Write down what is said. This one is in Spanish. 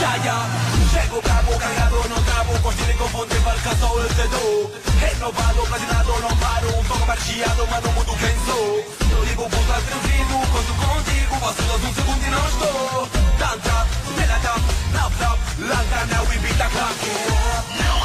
ya ya Llego bravo, cargado, no trabo Contiene confonde barcazo el este dedo Renovado, platinado, no paro Un toque marchiado, mano muito tenso Yo digo putas tranquilo Quando contigo vacilas un segundo y no estoy Tantra, melata, nap, nap Lanca, now we beat the clock